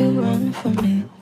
you run from me?